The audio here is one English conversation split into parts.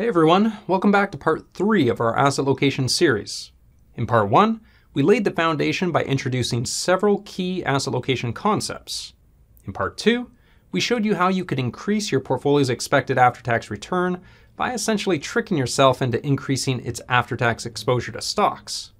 Hey everyone, welcome back to part 3 of our asset location series. In part 1, we laid the foundation by introducing several key asset location concepts. In part 2, we showed you how you could increase your portfolio's expected after-tax return by essentially tricking yourself into increasing its after-tax exposure to stocks.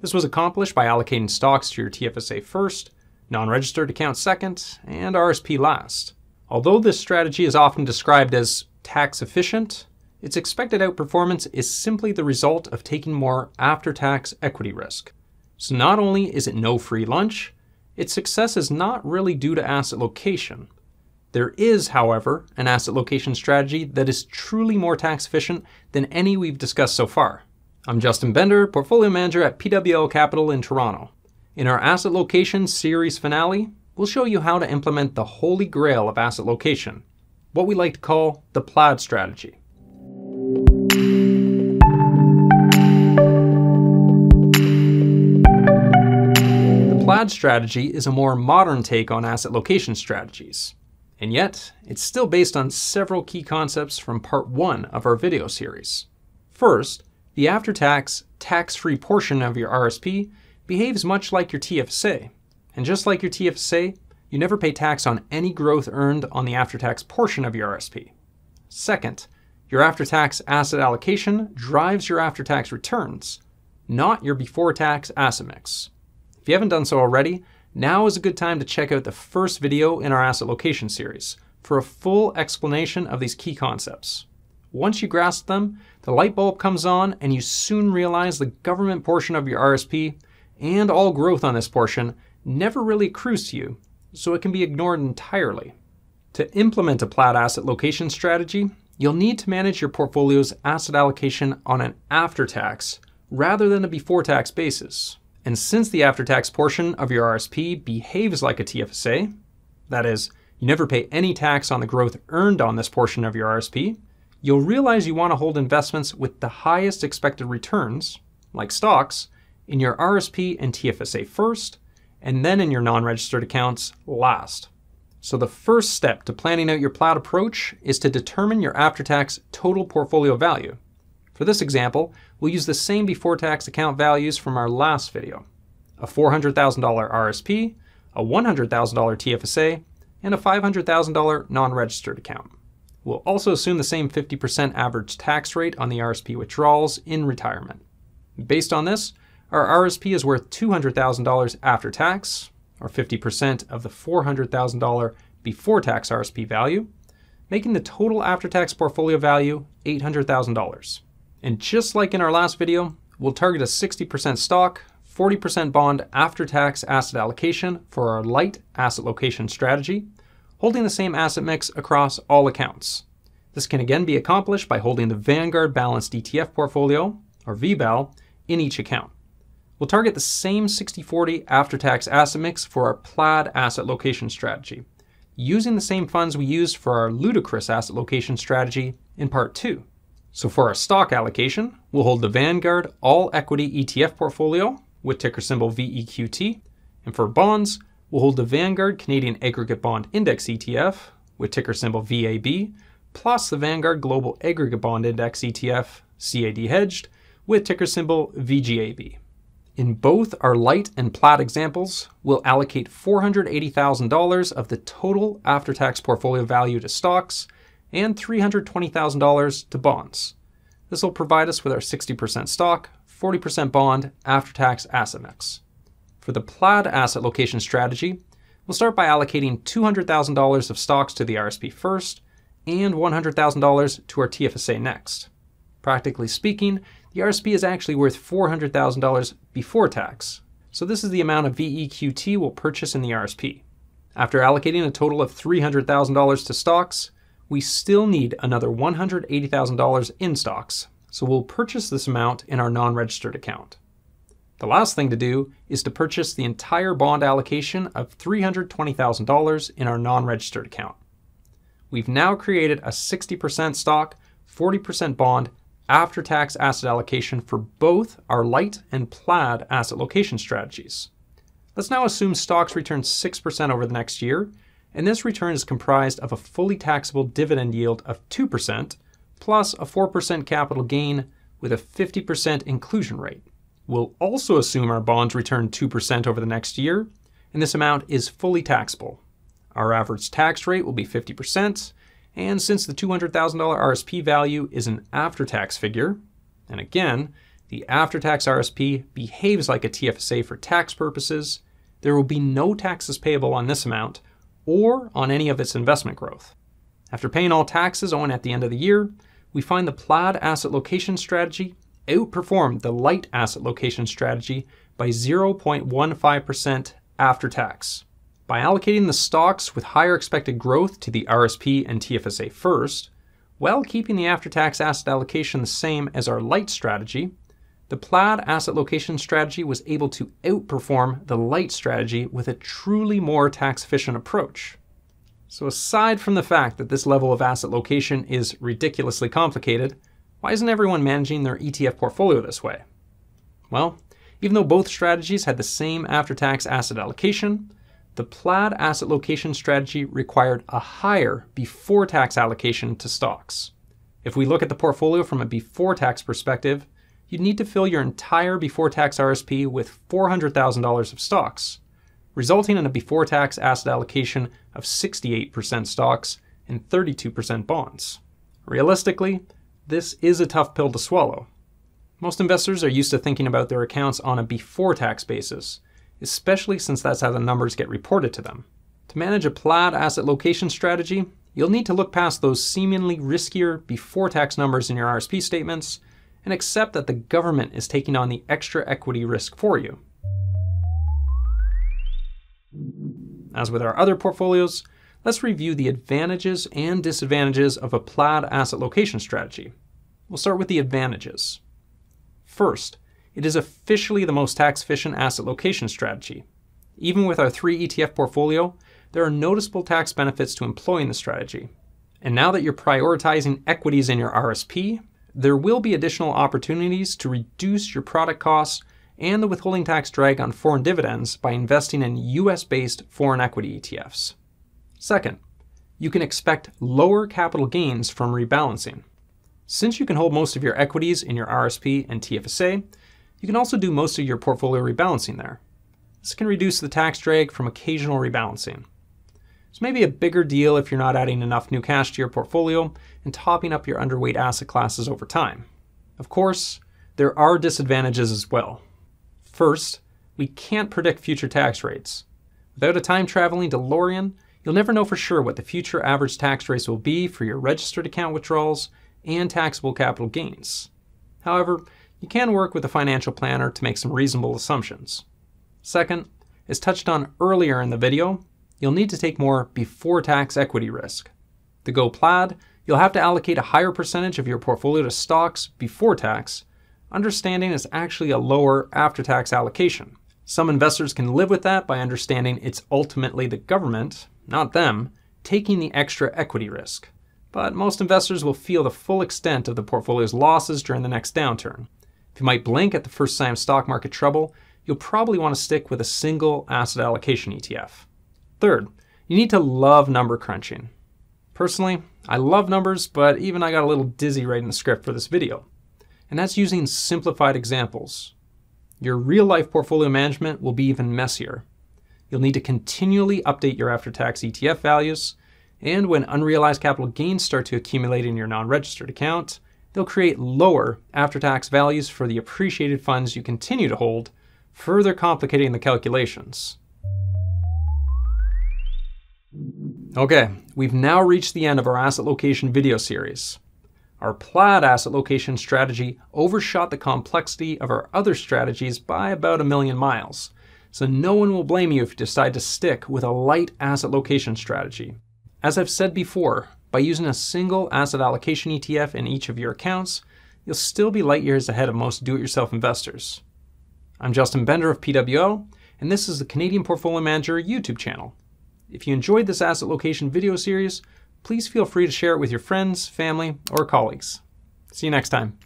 This was accomplished by allocating stocks to your TFSA first, non-registered account second, and RSP last. Although this strategy is often described as tax efficient, its expected outperformance is simply the result of taking more after-tax equity risk. So not only is it no free lunch, its success is not really due to asset location. There is, however, an asset location strategy that is truly more tax efficient than any we've discussed so far. I'm Justin Bender, portfolio manager at PWL Capital in Toronto. In our asset location series finale, we'll show you how to implement the holy grail of asset location, what we like to call the plaid strategy. The plaid strategy is a more modern take on asset location strategies, and yet it's still based on several key concepts from part one of our video series. First, the after-tax, tax-free portion of your RSP behaves much like your TFSA, and just like your TFSA, you never pay tax on any growth earned on the after-tax portion of your RSP. Second, your after-tax asset allocation drives your after-tax returns, not your before-tax asset mix. If you haven't done so already, now is a good time to check out the first video in our asset location series for a full explanation of these key concepts. Once you grasp them, the light bulb comes on and you soon realize the government portion of your RSP and all growth on this portion never really accrues to you, so it can be ignored entirely. To implement a plaid asset location strategy, you'll need to manage your portfolio's asset allocation on an after-tax rather than a before-tax basis. And since the after-tax portion of your RSP behaves like a TFSA, that is, you never pay any tax on the growth earned on this portion of your RSP, you'll realize you want to hold investments with the highest expected returns, like stocks, in your RSP and TFSA first, and then in your non-registered accounts last. So the first step to planning out your plaid approach is to determine your after-tax total portfolio value. For this example, we'll use the same before-tax account values from our last video. A $400,000 RSP, a $100,000 TFSA, and a $500,000 non-registered account. We'll also assume the same 50% average tax rate on the RSP withdrawals in retirement. Based on this, our RSP is worth $200,000 after tax, or 50% of the $400,000 before tax RSP value, making the total after tax portfolio value $800,000. And just like in our last video, we'll target a 60% stock, 40% bond after tax asset allocation for our light asset location strategy, holding the same asset mix across all accounts. This can again be accomplished by holding the Vanguard Balanced ETF portfolio, or VBAL, in each account. We'll target the same 60-40 after-tax asset mix for our plaid asset location strategy, using the same funds we used for our ludicrous asset location strategy in part two. So for our stock allocation, we'll hold the Vanguard All Equity ETF portfolio with ticker symbol VEQT, and for bonds, we'll hold the Vanguard Canadian Aggregate Bond Index ETF with ticker symbol VAB, plus the Vanguard Global Aggregate Bond Index ETF, CAD hedged, with ticker symbol VGAB. In both our light and plaid examples, we'll allocate $480,000 of the total after-tax portfolio value to stocks and $320,000 to bonds. This will provide us with our 60% stock, 40% bond after-tax asset mix. For the plaid asset location strategy, we'll start by allocating $200,000 of stocks to the RSP first and $100,000 to our TFSA next. Practically speaking, the RSP is actually worth $400,000 before tax. So this is the amount of VEQT we'll purchase in the RSP. After allocating a total of $300,000 to stocks, we still need another $180,000 in stocks, so we'll purchase this amount in our non-registered account. The last thing to do is to purchase the entire bond allocation of $320,000 in our non-registered account. We've now created a 60% stock, 40% bond, after tax asset allocation for both our light and plaid asset location strategies. Let's now assume stocks return 6% over the next year, and this return is comprised of a fully taxable dividend yield of 2% plus a 4% capital gain with a 50% inclusion rate. We'll also assume our bonds return 2% over the next year, and this amount is fully taxable. Our average tax rate will be 50%, and since the $200,000 RSP value is an after tax figure, and again, the after tax RSP behaves like a TFSA for tax purposes, there will be no taxes payable on this amount or on any of its investment growth. After paying all taxes owing at the end of the year, we find the plaid asset location strategy outperformed the light asset location strategy by 0.15% after tax. By allocating the stocks with higher expected growth to the RSP and TFSA first, while keeping the after tax asset allocation the same as our light strategy, the plaid asset location strategy was able to outperform the light strategy with a truly more tax efficient approach. So, aside from the fact that this level of asset location is ridiculously complicated, why isn't everyone managing their ETF portfolio this way? Well, even though both strategies had the same after tax asset allocation, the plaid asset location strategy required a higher before tax allocation to stocks. If we look at the portfolio from a before tax perspective, you'd need to fill your entire before tax RSP with $400,000 of stocks, resulting in a before tax asset allocation of 68% stocks and 32% bonds. Realistically, this is a tough pill to swallow. Most investors are used to thinking about their accounts on a before tax basis, especially since that's how the numbers get reported to them. To manage a plaid asset location strategy, you'll need to look past those seemingly riskier before tax numbers in your RSP statements and accept that the government is taking on the extra equity risk for you. As with our other portfolios, let's review the advantages and disadvantages of a plaid asset location strategy. We'll start with the advantages. First, it is officially the most tax efficient asset location strategy. Even with our three ETF portfolio, there are noticeable tax benefits to employing the strategy. And now that you're prioritizing equities in your RSP, there will be additional opportunities to reduce your product costs and the withholding tax drag on foreign dividends by investing in US based foreign equity ETFs. Second, you can expect lower capital gains from rebalancing. Since you can hold most of your equities in your RSP and TFSA, you can also do most of your portfolio rebalancing there. This can reduce the tax drag from occasional rebalancing. It's maybe a bigger deal if you're not adding enough new cash to your portfolio and topping up your underweight asset classes over time. Of course, there are disadvantages as well. First, we can't predict future tax rates. Without a time traveling DeLorean, you'll never know for sure what the future average tax rates will be for your registered account withdrawals and taxable capital gains. However, you can work with a financial planner to make some reasonable assumptions. Second, as touched on earlier in the video, you'll need to take more before tax equity risk. To go plaid, you'll have to allocate a higher percentage of your portfolio to stocks before tax. Understanding is actually a lower after tax allocation. Some investors can live with that by understanding it's ultimately the government, not them, taking the extra equity risk. But most investors will feel the full extent of the portfolio's losses during the next downturn. If you might blink at the first sign of stock market trouble, you'll probably want to stick with a single asset allocation ETF. Third, you need to love number crunching. Personally, I love numbers, but even I got a little dizzy writing the script for this video. And that's using simplified examples. Your real life portfolio management will be even messier. You'll need to continually update your after tax ETF values, and when unrealized capital gains start to accumulate in your non registered account, they'll create lower after tax values for the appreciated funds you continue to hold, further complicating the calculations. Okay, we've now reached the end of our asset location video series. Our plaid asset location strategy overshot the complexity of our other strategies by about a million miles, so no one will blame you if you decide to stick with a light asset location strategy. As I've said before, by using a single asset allocation ETF in each of your accounts, you'll still be light years ahead of most do it yourself investors. I'm Justin Bender of PWL, and this is the Canadian Portfolio Manager YouTube channel. If you enjoyed this asset location video series, please feel free to share it with your friends, family, or colleagues. See you next time.